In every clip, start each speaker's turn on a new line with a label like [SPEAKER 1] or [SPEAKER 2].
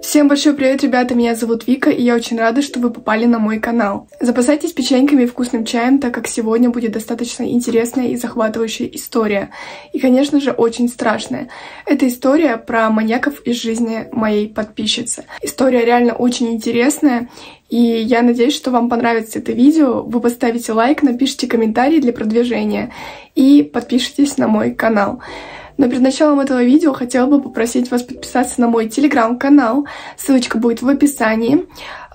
[SPEAKER 1] Всем большой привет, ребята, меня зовут Вика, и я очень рада, что вы попали на мой канал. Запасайтесь печеньками и вкусным чаем, так как сегодня будет достаточно интересная и захватывающая история. И, конечно же, очень страшная. Это история про маньяков из жизни моей подписчицы. История реально очень интересная, и я надеюсь, что вам понравится это видео. Вы поставите лайк, напишите комментарий для продвижения и подпишитесь на мой канал. Но перед началом этого видео хотела бы попросить вас подписаться на мой телеграм-канал. Ссылочка будет в описании.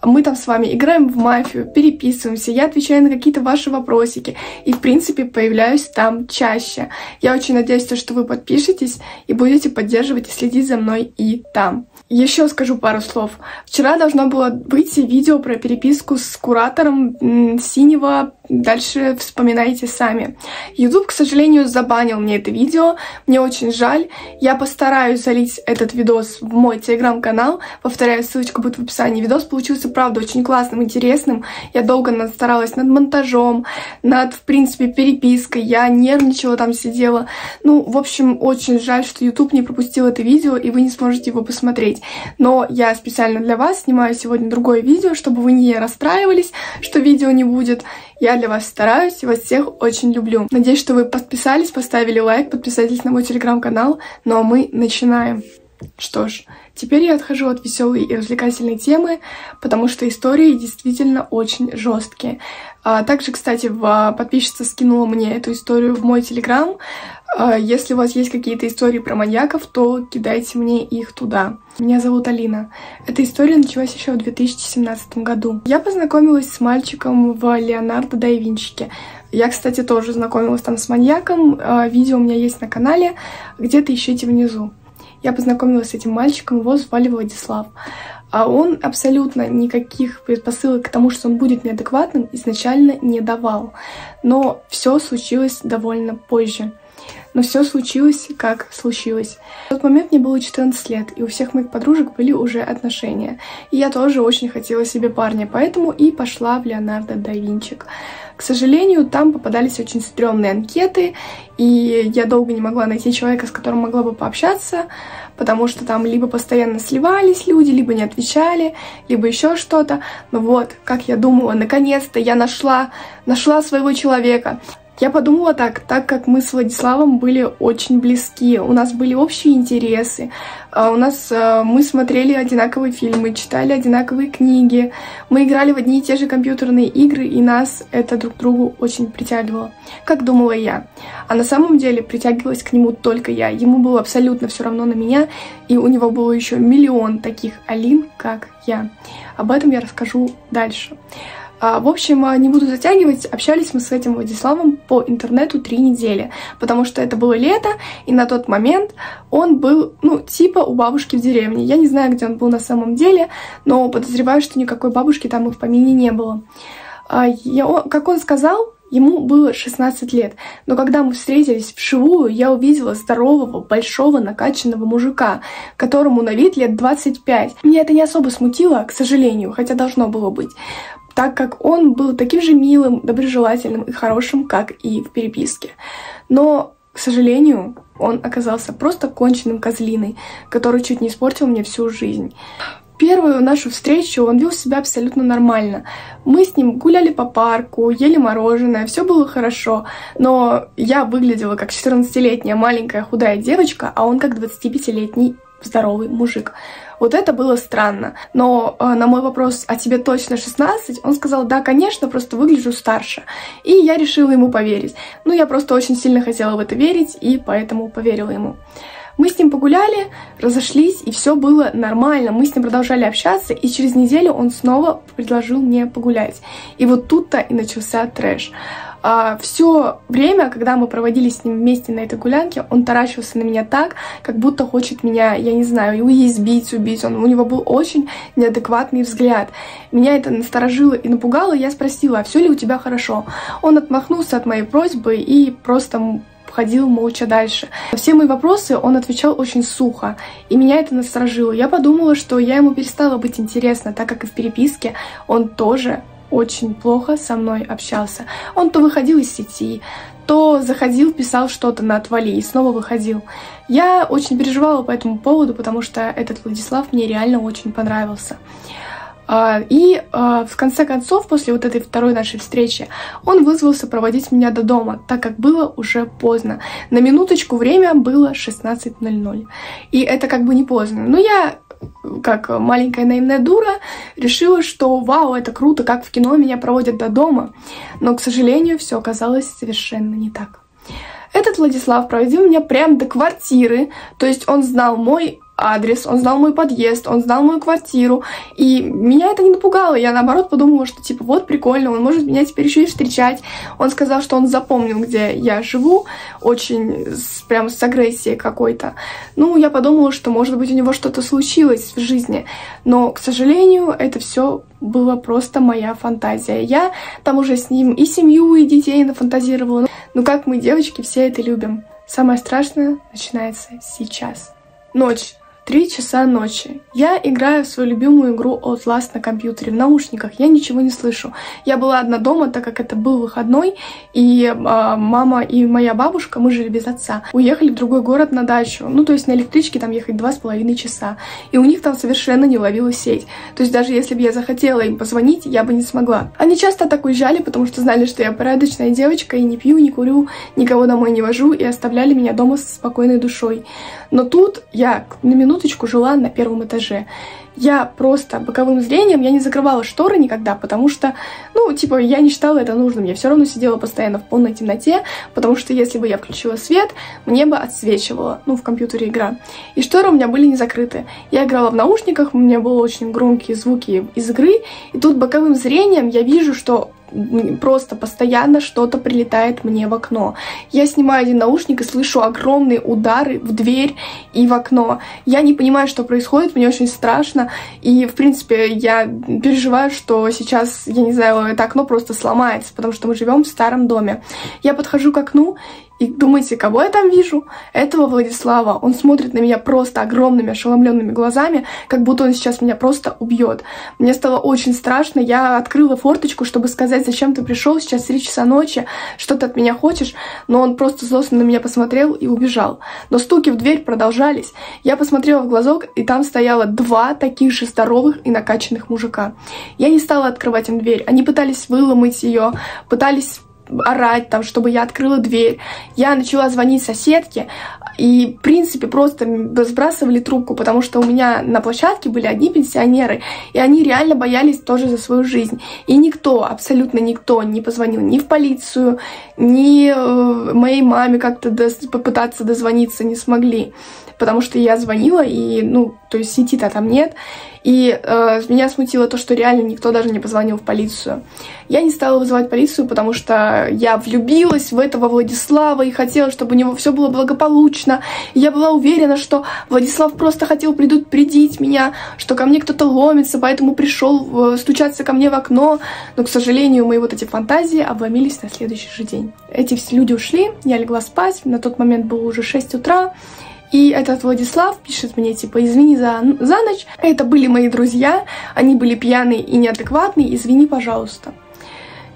[SPEAKER 1] Мы там с вами играем в мафию, переписываемся, я отвечаю на какие-то ваши вопросики и, в принципе, появляюсь там чаще. Я очень надеюсь, что вы подпишетесь и будете поддерживать и следить за мной и там. Еще скажу пару слов. Вчера должно было выйти видео про переписку с куратором синего Дальше вспоминайте сами. YouTube, к сожалению, забанил мне это видео. Мне очень жаль. Я постараюсь залить этот видос в мой телеграм-канал. Повторяю, ссылочка будет в описании. Видос получился, правда, очень классным, интересным. Я долго старалась над монтажом, над, в принципе, перепиской. Я нервничала там, сидела. Ну, в общем, очень жаль, что YouTube не пропустил это видео, и вы не сможете его посмотреть. Но я специально для вас снимаю сегодня другое видео, чтобы вы не расстраивались, что видео не будет. Я для вас стараюсь вас всех очень люблю. Надеюсь, что вы подписались, поставили лайк, подписались на мой телеграм-канал. Ну а мы начинаем. Что ж, теперь я отхожу от веселой и развлекательной темы, потому что истории действительно очень жесткие. А также, кстати, в, подписчица скинула мне эту историю в мой телеграм. А, если у вас есть какие-то истории про маньяков, то кидайте мне их туда. Меня зовут Алина. Эта история началась еще в 2017 году. Я познакомилась с мальчиком в Леонардо да Винчике. Я, кстати, тоже знакомилась там с маньяком. А, видео у меня есть на канале. Где-то ищите внизу. Я познакомилась с этим мальчиком, его звали Владислав. А он абсолютно никаких предпосылок к тому, что он будет неадекватным, изначально не давал. Но все случилось довольно позже. Но все случилось, как случилось. В тот момент мне было 14 лет, и у всех моих подружек были уже отношения. И я тоже очень хотела себе парня, поэтому и пошла в Леонардо да Винчик. К сожалению, там попадались очень стрёмные анкеты, и я долго не могла найти человека, с которым могла бы пообщаться, потому что там либо постоянно сливались люди, либо не отвечали, либо еще что-то. Но вот, как я думала, наконец-то я нашла, нашла своего человека. Я подумала так, так как мы с Владиславом были очень близки, у нас были общие интересы, а, у нас а, мы смотрели одинаковые фильмы, читали одинаковые книги, мы играли в одни и те же компьютерные игры, и нас это друг к другу очень притягивало, как думала я. А на самом деле притягивалась к нему только я, ему было абсолютно все равно на меня, и у него было еще миллион таких Алин, как я. Об этом я расскажу дальше. А, в общем, а, не буду затягивать, общались мы с этим Владиславом по интернету три недели, потому что это было лето, и на тот момент он был, ну, типа у бабушки в деревне. Я не знаю, где он был на самом деле, но подозреваю, что никакой бабушки там и в помине не было. А, я, как он сказал, Ему было 16 лет, но когда мы встретились вживую, я увидела здорового, большого, накачанного мужика, которому на вид лет 25. Меня это не особо смутило, к сожалению, хотя должно было быть так как он был таким же милым, доброжелательным и хорошим, как и в переписке. Но, к сожалению, он оказался просто конченным козлиной, который чуть не испортил мне всю жизнь. Первую нашу встречу он вел себя абсолютно нормально. Мы с ним гуляли по парку, ели мороженое, все было хорошо, но я выглядела как 14-летняя маленькая худая девочка, а он как 25-летний здоровый мужик. Вот это было странно. Но э, на мой вопрос, а тебе точно 16? Он сказал, да, конечно, просто выгляжу старше. И я решила ему поверить. Ну, я просто очень сильно хотела в это верить, и поэтому поверила ему. Мы с ним погуляли, разошлись, и все было нормально. Мы с ним продолжали общаться, и через неделю он снова предложил мне погулять. И вот тут-то и начался трэш. А, все время, когда мы проводили с ним вместе на этой гулянке, он таращился на меня так, как будто хочет меня, я не знаю, уязвить, убить. Он, у него был очень неадекватный взгляд. Меня это насторожило и напугало, и я спросила, а все ли у тебя хорошо? Он отмахнулся от моей просьбы и просто ходил молча дальше. Все мои вопросы он отвечал очень сухо, и меня это насторожило. Я подумала, что я ему перестала быть интересна, так как и в переписке он тоже очень плохо со мной общался. Он то выходил из сети, то заходил, писал что-то на отвали и снова выходил. Я очень переживала по этому поводу, потому что этот Владислав мне реально очень понравился. А, и а, в конце концов, после вот этой второй нашей встречи, он вызвался проводить меня до дома, так как было уже поздно. На минуточку время было 16.00. И это как бы не поздно. Но я как маленькая наивная дура, решила, что вау, это круто, как в кино меня проводят до дома. Но, к сожалению, все оказалось совершенно не так. Этот Владислав проводил меня прямо до квартиры, то есть он знал мой адрес, он знал мой подъезд, он знал мою квартиру. И меня это не напугало. Я наоборот подумала, что типа вот прикольно, он может меня теперь еще и встречать. Он сказал, что он запомнил, где я живу, очень с, прям с агрессией какой-то. Ну, я подумала, что может быть у него что-то случилось в жизни. Но, к сожалению, это все было просто моя фантазия. Я там уже с ним и семью, и детей нафантазировала. Ну как мы, девочки, все это любим. Самое страшное начинается сейчас. Ночь. Три часа ночи. Я играю в свою любимую игру Outlast на компьютере в наушниках. Я ничего не слышу. Я была одна дома, так как это был выходной, и э, мама и моя бабушка, мы жили без отца, уехали в другой город на дачу. Ну, то есть на электричке там ехать два с половиной часа. И у них там совершенно не ловила сеть. То есть даже если бы я захотела им позвонить, я бы не смогла. Они часто так уезжали, потому что знали, что я порядочная девочка и не пью, не курю, никого домой не вожу, и оставляли меня дома с спокойной душой. Но тут я на минуточку жила на первом этаже. Я просто боковым зрением, я не закрывала шторы никогда, потому что, ну, типа, я не считала это нужным. Я все равно сидела постоянно в полной темноте, потому что если бы я включила свет, мне бы отсвечивало, ну, в компьютере игра. И шторы у меня были не закрыты. Я играла в наушниках, у меня были очень громкие звуки из игры, и тут боковым зрением я вижу, что просто постоянно что-то прилетает мне в окно. Я снимаю один наушник и слышу огромные удары в дверь и в окно. Я не понимаю, что происходит, мне очень страшно. И, в принципе, я переживаю, что сейчас, я не знаю, это окно просто сломается, потому что мы живем в старом доме. Я подхожу к окну и думаете, кого я там вижу? Этого Владислава. Он смотрит на меня просто огромными ошеломленными глазами, как будто он сейчас меня просто убьет. Мне стало очень страшно. Я открыла форточку, чтобы сказать, зачем ты пришел, сейчас 3 часа ночи, что ты от меня хочешь. Но он просто злостно на меня посмотрел и убежал. Но стуки в дверь продолжались. Я посмотрела в глазок, и там стояло два таких же здоровых и накачанных мужика. Я не стала открывать им дверь. Они пытались выломать ее, пытались орать, там, чтобы я открыла дверь. Я начала звонить соседке, и, в принципе, просто сбрасывали трубку, потому что у меня на площадке были одни пенсионеры, и они реально боялись тоже за свою жизнь. И никто, абсолютно никто не позвонил ни в полицию, ни э, моей маме как-то попытаться дозвониться не смогли потому что я звонила, и, ну, то есть сети-то там нет. И э, меня смутило то, что реально никто даже не позвонил в полицию. Я не стала вызывать полицию, потому что я влюбилась в этого Владислава и хотела, чтобы у него все было благополучно. И я была уверена, что Владислав просто хотел предупредить меня, что ко мне кто-то ломится, поэтому пришел э, стучаться ко мне в окно. Но, к сожалению, мои вот эти фантазии обломились на следующий же день. Эти все люди ушли, я легла спать, на тот момент было уже 6 утра. И этот Владислав пишет мне, типа, извини за, за ночь. Это были мои друзья, они были пьяные и неадекватные, извини, пожалуйста.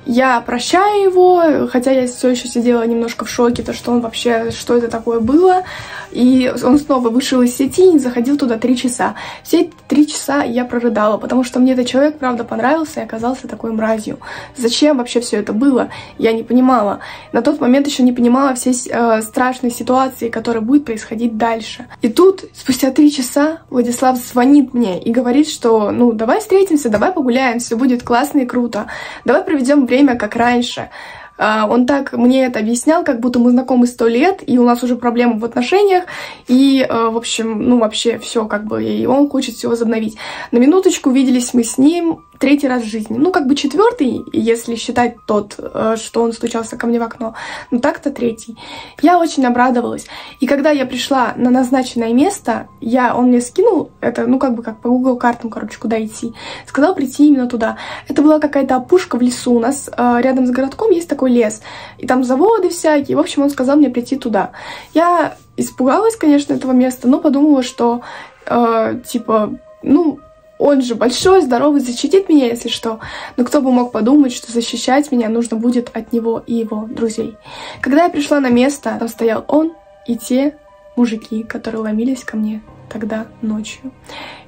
[SPEAKER 1] Я прощаю его, хотя я все еще сидела немножко в шоке, то что он вообще, что это такое было. И он снова вышел из сети и заходил туда три часа. Все три часа я прорыдала, потому что мне этот человек, правда, понравился и оказался такой мразью. Зачем вообще все это было, я не понимала. На тот момент еще не понимала все э, страшные ситуации, которые будут происходить дальше. И тут, спустя три часа, Владислав звонит мне и говорит, что, ну, давай встретимся, давай погуляем, все будет классно и круто. Давай проведем время, как раньше. А, он так мне это объяснял, как будто мы знакомы сто лет, и у нас уже проблемы в отношениях, и, э, в общем, ну, вообще все как бы, и он хочет все возобновить. На минуточку виделись мы с ним третий раз в жизни. Ну, как бы четвертый, если считать тот, э, что он стучался ко мне в окно. Ну, так-то третий. Я очень обрадовалась. И когда я пришла на назначенное место, я, он мне скинул, это, ну, как бы как по Google картам, короче, куда идти, сказал прийти именно туда. Это была какая-то опушка в лесу. У нас э, рядом с городком есть такой лес. И там заводы всякие. В общем, он сказал мне прийти туда. Я испугалась, конечно, этого места, но подумала, что, э, типа, ну, Он же большой, здоровый, защитит меня, если что. Но кто бы мог подумать, что защищать меня нужно будет от него и его друзей. Когда я пришла на место, там стоял он и те мужики, которые ломились ко мне тогда ночью.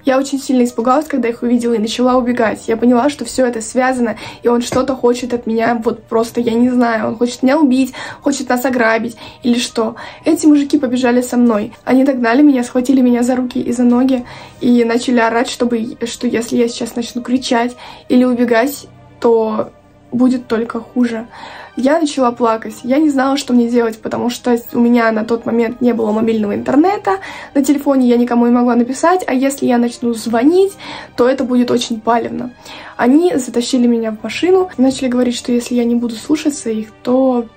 [SPEAKER 1] Я очень сильно испугалась, когда их увидела и начала убегать. Я поняла, что все это связано, и он что-то хочет от меня, вот просто, я не знаю, он хочет меня убить, хочет нас ограбить или что. Эти мужики побежали со мной. Они догнали меня, схватили меня за руки и за ноги и начали орать, чтобы, что если я сейчас начну кричать или убегать, то будет только хуже. Я начала плакать. Я не знала, что мне делать, потому что у меня на тот момент не было мобильного интернета. На телефоне я никому не могла написать, а если я начну звонить, то это будет очень палевно. Они затащили меня в машину начали говорить, что если я не буду слушаться их, то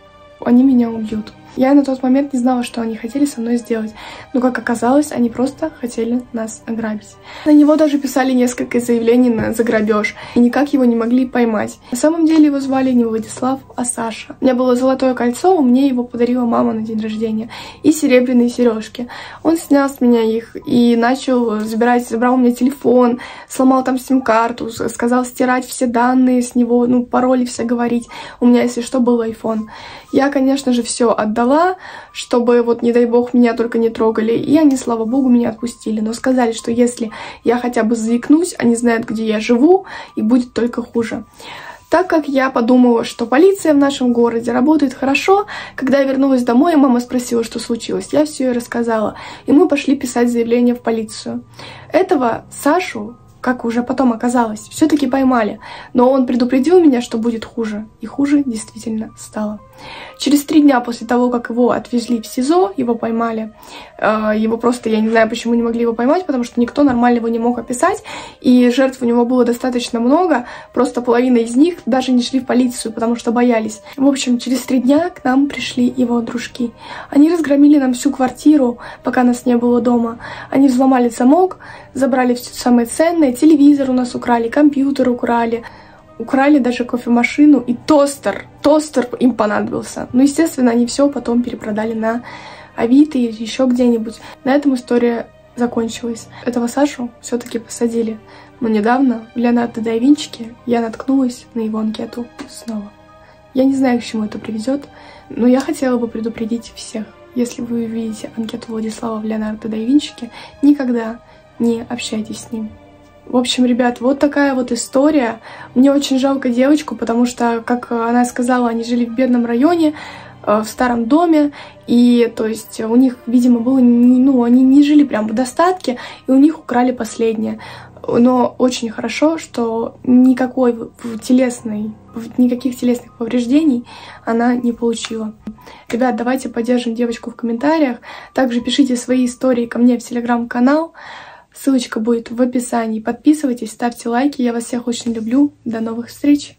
[SPEAKER 1] они меня убьют. Я на тот момент не знала, что они хотели со мной сделать, но, как оказалось, они просто хотели нас ограбить. На него даже писали несколько заявлений на за грабеж, и никак его не могли поймать. На самом деле его звали не Владислав, а Саша. У меня было золотое кольцо, мне его подарила мама на день рождения, и серебряные сережки. Он снял с меня их и начал забирать, забрал у меня телефон, сломал там сим-карту, сказал стирать все данные с него, ну, пароли все говорить. У меня, если что, был iPhone. Я, конечно же, все отдала, чтобы вот, не дай бог, меня только не трогали. И они, слава богу, меня отпустили. Но сказали, что если я хотя бы заикнусь, они знают, где я живу, и будет только хуже. Так как я подумала, что полиция в нашем городе работает хорошо, когда я вернулась домой, мама спросила, что случилось, я все ей рассказала, и мы пошли писать заявление в полицию. Этого Сашу как уже потом оказалось, все-таки поймали. Но он предупредил меня, что будет хуже. И хуже действительно стало. Через три дня после того, как его отвезли в СИЗО, его поймали. Э, его просто, я не знаю, почему не могли его поймать, потому что никто нормально его не мог описать. И жертв у него было достаточно много. Просто половина из них даже не шли в полицию, потому что боялись. В общем, через три дня к нам пришли его дружки. Они разгромили нам всю квартиру, пока нас не было дома. Они взломали замок, забрали все самое ценное, телевизор у нас украли, компьютер украли, украли даже кофемашину и тостер. Тостер им понадобился. Ну, естественно, они все потом перепродали на Авито или еще где-нибудь. На этом история закончилась. Этого Сашу все-таки посадили. Но недавно в Леонардо да Винчике я наткнулась на его анкету снова. Я не знаю, к чему это приведет, но я хотела бы предупредить всех. Если вы увидите анкету Владислава в Леонардо да Винчике, никогда не общайтесь с ним. В общем, ребят, вот такая вот история. Мне очень жалко девочку, потому что, как она сказала, они жили в бедном районе, э, в старом доме, и, то есть, у них, видимо, было, ну, они не жили прям в достатке, и у них украли последнее. Но очень хорошо, что никакой телесной, никаких телесных повреждений она не получила. Ребят, давайте поддержим девочку в комментариях. Также пишите свои истории ко мне в телеграм-канал. Ссылочка будет в описании. Подписывайтесь, ставьте лайки. Я вас всех очень люблю. До новых встреч!